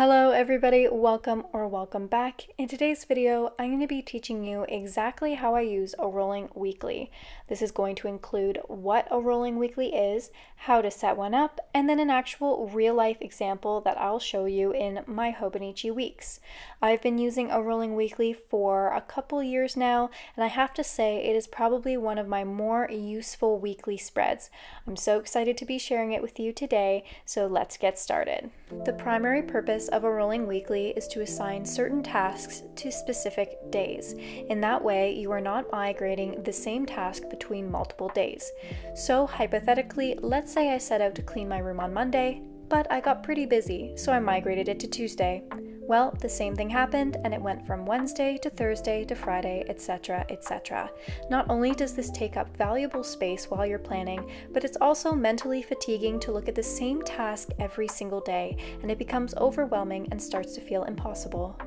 Hello everybody, welcome or welcome back. In today's video, I'm going to be teaching you exactly how I use a rolling weekly. This is going to include what a rolling weekly is, how to set one up, and then an actual real life example that I'll show you in my Hobonichi weeks. I've been using a rolling weekly for a couple years now, and I have to say it is probably one of my more useful weekly spreads. I'm so excited to be sharing it with you today, so let's get started. The primary purpose of a rolling weekly is to assign certain tasks to specific days. In that way, you are not migrating the same task between multiple days. So, hypothetically, let's say I set out to clean my room on Monday, but I got pretty busy, so I migrated it to Tuesday. Well, the same thing happened, and it went from Wednesday to Thursday to Friday, etc., etc. Not only does this take up valuable space while you're planning, but it's also mentally fatiguing to look at the same task every single day, and it becomes overwhelming and starts to feel impossible.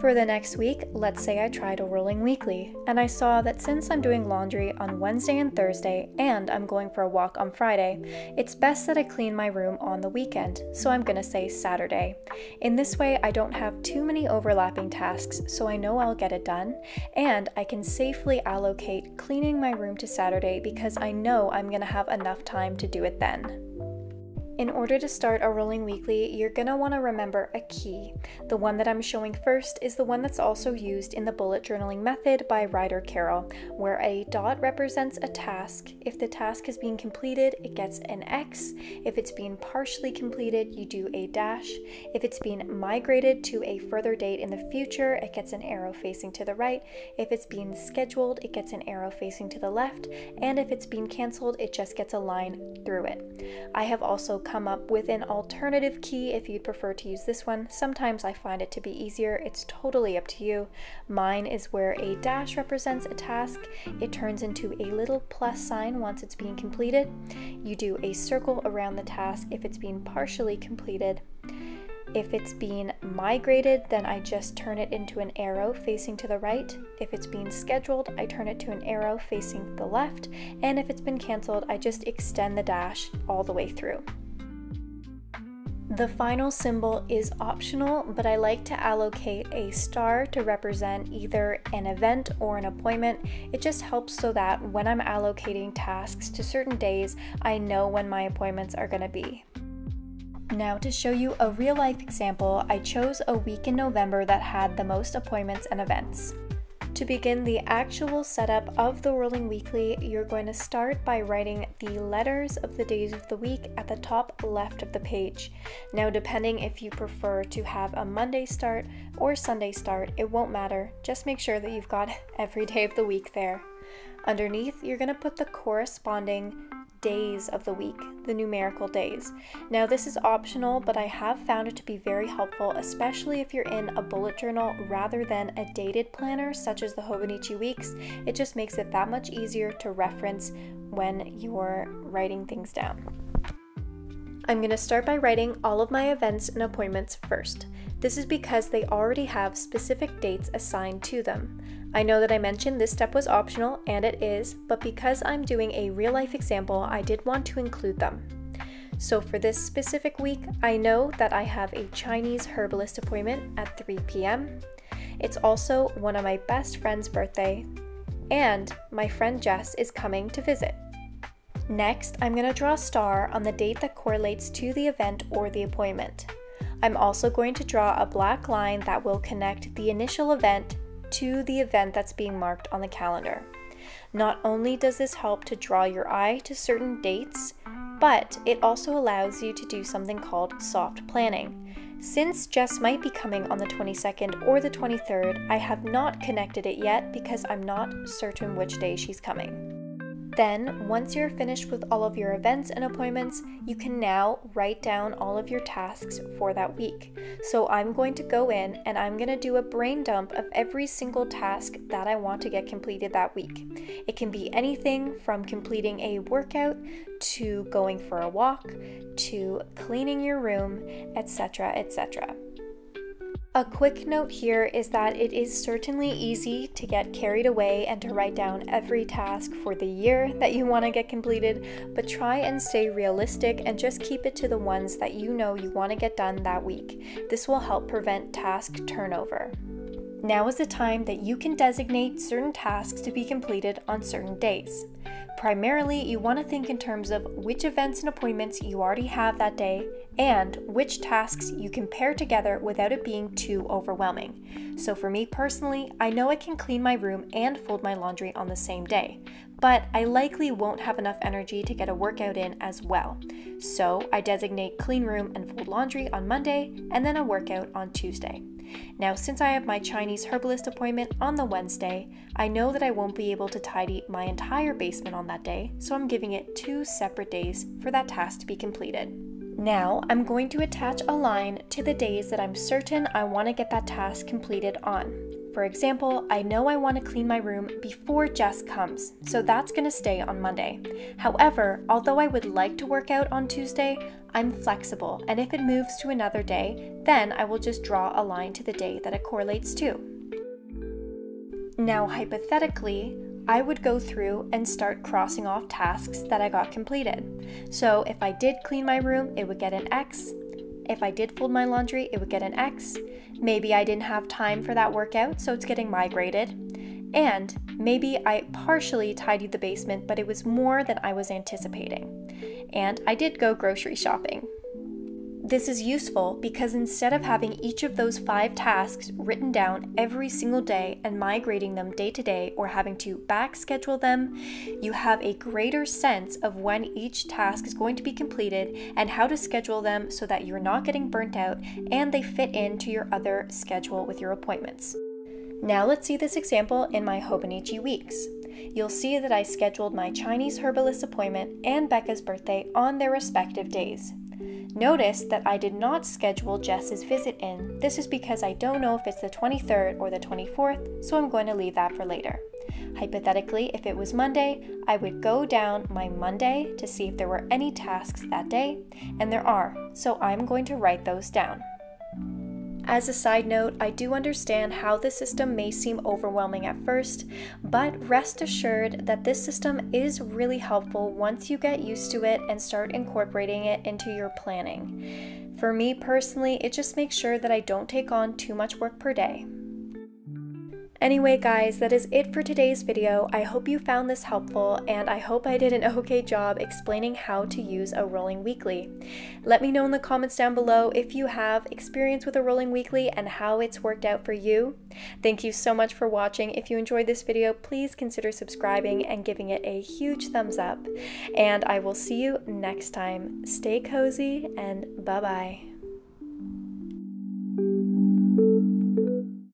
For the next week, let's say I tried a rolling weekly, and I saw that since I'm doing laundry on Wednesday and Thursday, and I'm going for a walk on Friday, it's best that I clean my room on the weekend, so I'm gonna say Saturday. In this way, I don't have too many overlapping tasks, so I know I'll get it done, and I can safely allocate cleaning my room to Saturday because I know I'm gonna have enough time to do it then. In order to start a rolling weekly, you're going to want to remember a key. The one that I'm showing first is the one that's also used in the bullet journaling method by Ryder Carroll, where a dot represents a task. If the task is being completed, it gets an X. If it's being partially completed, you do a dash. If it's being migrated to a further date in the future, it gets an arrow facing to the right. If it's being scheduled, it gets an arrow facing to the left. And if it's being canceled, it just gets a line through it. I have also come up with an alternative key if you'd prefer to use this one. Sometimes I find it to be easier. It's totally up to you. Mine is where a dash represents a task. It turns into a little plus sign once it's being completed. You do a circle around the task if it's being partially completed. If it's being migrated, then I just turn it into an arrow facing to the right. If it's being scheduled, I turn it to an arrow facing the left. And if it's been canceled, I just extend the dash all the way through. The final symbol is optional, but I like to allocate a star to represent either an event or an appointment. It just helps so that when I'm allocating tasks to certain days, I know when my appointments are going to be. Now, to show you a real life example, I chose a week in November that had the most appointments and events. To begin the actual setup of the rolling weekly, you're going to start by writing the letters of the days of the week at the top left of the page. Now, depending if you prefer to have a Monday start or Sunday start, it won't matter. Just make sure that you've got every day of the week there. Underneath, you're going to put the corresponding days of the week, the numerical days. Now, this is optional, but I have found it to be very helpful, especially if you're in a bullet journal rather than a dated planner, such as the Hobonichi Weeks. It just makes it that much easier to reference when you're writing things down. I'm going to start by writing all of my events and appointments first. This is because they already have specific dates assigned to them. I know that I mentioned this step was optional, and it is, but because I'm doing a real life example, I did want to include them. So for this specific week, I know that I have a Chinese herbalist appointment at 3 p.m. It's also one of my best friend's birthday, and my friend Jess is coming to visit. Next, I'm going to draw a star on the date that correlates to the event or the appointment. I'm also going to draw a black line that will connect the initial event to the event that's being marked on the calendar. Not only does this help to draw your eye to certain dates, but it also allows you to do something called soft planning. Since Jess might be coming on the 22nd or the 23rd, I have not connected it yet because I'm not certain which day she's coming. Then, once you're finished with all of your events and appointments, you can now write down all of your tasks for that week. So, I'm going to go in and I'm going to do a brain dump of every single task that I want to get completed that week. It can be anything from completing a workout to going for a walk to cleaning your room, etc., etc. A quick note here is that it is certainly easy to get carried away and to write down every task for the year that you want to get completed, but try and stay realistic and just keep it to the ones that you know you want to get done that week. This will help prevent task turnover. Now is the time that you can designate certain tasks to be completed on certain days. Primarily, you want to think in terms of which events and appointments you already have that day and which tasks you can pair together without it being too overwhelming. So, for me personally, I know I can clean my room and fold my laundry on the same day, but I likely won't have enough energy to get a workout in as well. So, I designate clean room and fold laundry on Monday and then a workout on Tuesday. Now, since I have my Chinese herbalist appointment on the Wednesday, I know that I won't be able to tidy my entire basement on that day, so I'm giving it two separate days for that task to be completed. Now, I'm going to attach a line to the days that I'm certain I want to get that task completed on. For example, I know I want to clean my room before Jess comes, so that's going to stay on Monday. However, although I would like to work out on Tuesday, I'm flexible, and if it moves to another day, then I will just draw a line to the day that it correlates to. Now, hypothetically, I would go through and start crossing off tasks that I got completed. So if I did clean my room, it would get an X. If I did fold my laundry, it would get an X. Maybe I didn't have time for that workout, so it's getting migrated. And maybe I partially tidied the basement, but it was more than I was anticipating. And I did go grocery shopping. This is useful because instead of having each of those five tasks written down every single day and migrating them day to day or having to back schedule them, you have a greater sense of when each task is going to be completed and how to schedule them so that you're not getting burnt out and they fit into your other schedule with your appointments. Now let's see this example in my Hobonichi weeks. You'll see that I scheduled my Chinese herbalist appointment and Becca's birthday on their respective days. Notice that I did not schedule Jess's visit in. This is because I don't know if it's the 23rd or the 24th, so I'm going to leave that for later. Hypothetically, if it was Monday, I would go down my Monday to see if there were any tasks that day, and there are, so I'm going to write those down. As a side note, I do understand how the system may seem overwhelming at first, but rest assured that this system is really helpful once you get used to it and start incorporating it into your planning. For me personally, it just makes sure that I don't take on too much work per day. Anyway guys, that is it for today's video. I hope you found this helpful and I hope I did an okay job explaining how to use a rolling weekly. Let me know in the comments down below if you have experience with a rolling weekly and how it's worked out for you. Thank you so much for watching. If you enjoyed this video, please consider subscribing and giving it a huge thumbs up. And I will see you next time. Stay cozy and bye-bye.